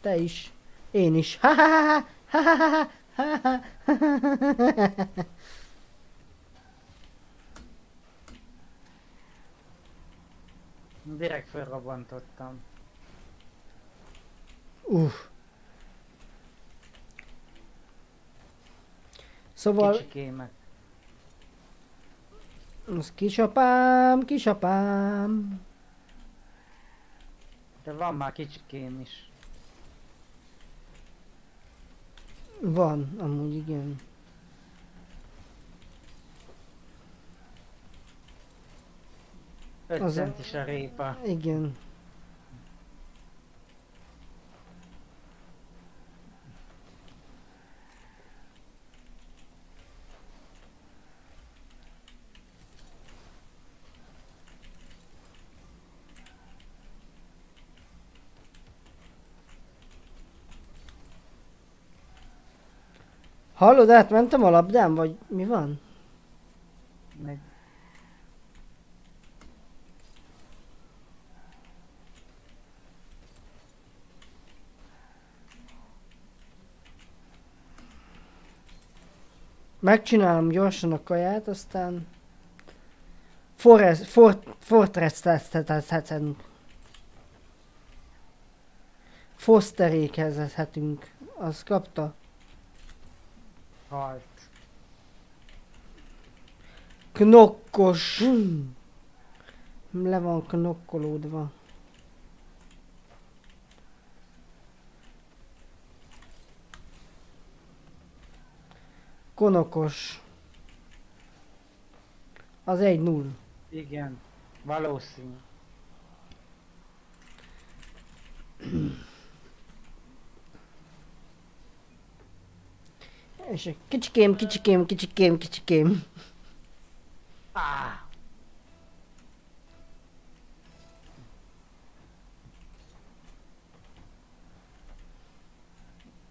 Te is. Én is. Ha ha ha ha ha ha ha ha ha ha ha. Direkt felrobbantottam. Uff. Szóval, Kicsikémet. az kisapám, kisapám. De van már kicsikém is. Van, amúgy igen. Öt Az centis a répa. Igen. Hallod, átmentem a labdán, vagy mi van? Meg Megcsinálom gyorsan a kaját, aztán Forest, fort, Fortress. Fosterékezhetünk. Az kapta. Halt. Knokkos. Le van knokkolódva. Konokos. Az egy null. Igen. Valószínű. És kicsikém, kicsikém, kicsikém, kicsikém. Á!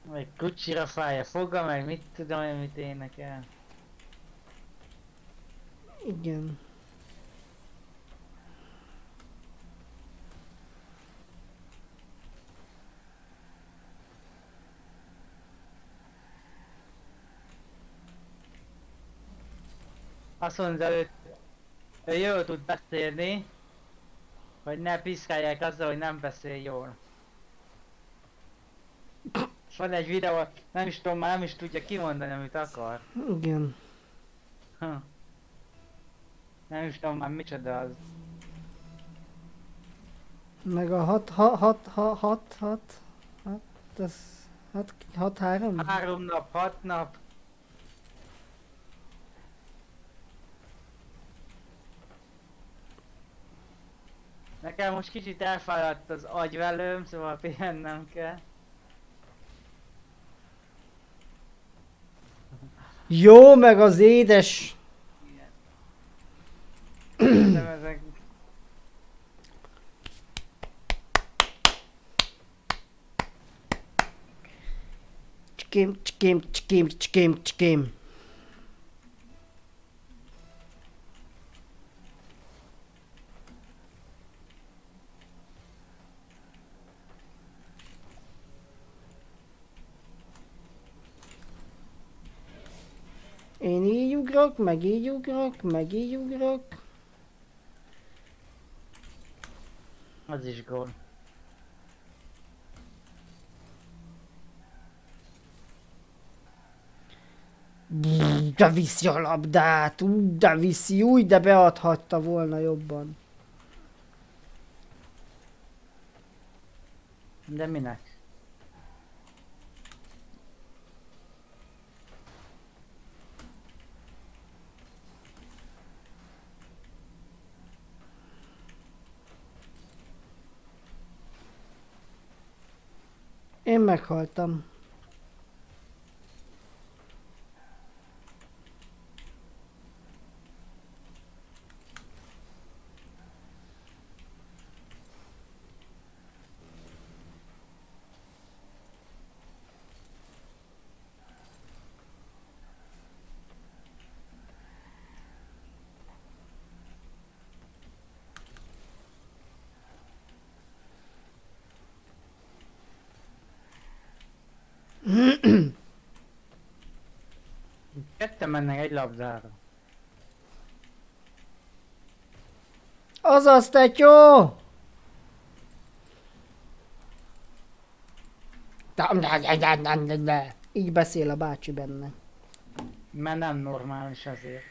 Vagy kucsira fája foga, meg mit tudom én, mit énekel. Igen. Azt mondja, ő, jól tud beszélni, hogy ne piszkálják azzal, hogy nem beszél jól. Van egy videó, nem is tudom, már nem is tudja kimondani, amit akar. Igen. Ha. Nem is tudom már micsoda az. Meg a 6, 6, 6, 6, 6, 6, 6, ez 6, 6, 3? Három nap, hat nap. Nekem most kicsit elfáradt az agyvelőm, szóval pihennem kell. Jó, meg az édes. Nem ezek... Csikém, csikém, csikém, csikém, csikém. Én így ugrok, meg így ugrok, meg így ugrok. Az is gól. De viszi a labdát, úgy de viszi, úgy de beadhatta volna jobban. De minek? Én meghaltam. Ketten mennek egy labdára. Azaz, tetyó! Így beszél a bácsi benne. Mert nem normális azért.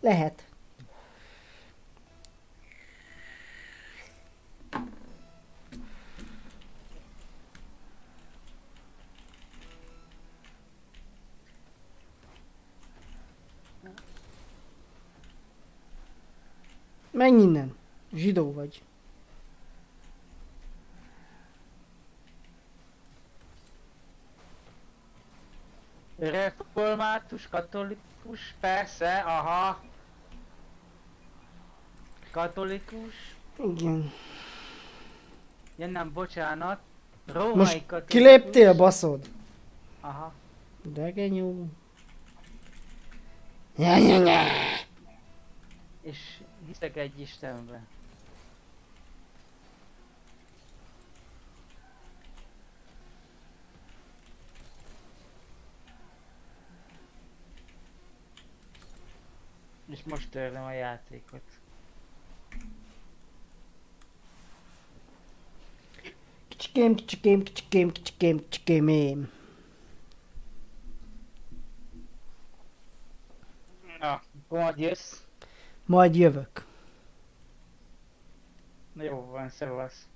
Lehet. Menj innen. Zsidó vagy. Református, katolikus, persze, aha. Katolikus. Igen. Ja nem, bocsánat. Római Most katolikus. kiléptél, baszod? Aha. De genyú. Ja, ja, ja. És hiszek egy Istenbe. És most törlöm a játékot. Kicsikém, kicsikém, kicsikém, kicsikém, kicsikém, én. Na, akkor majd jössz. Majd jövök. Jó van, szevasz.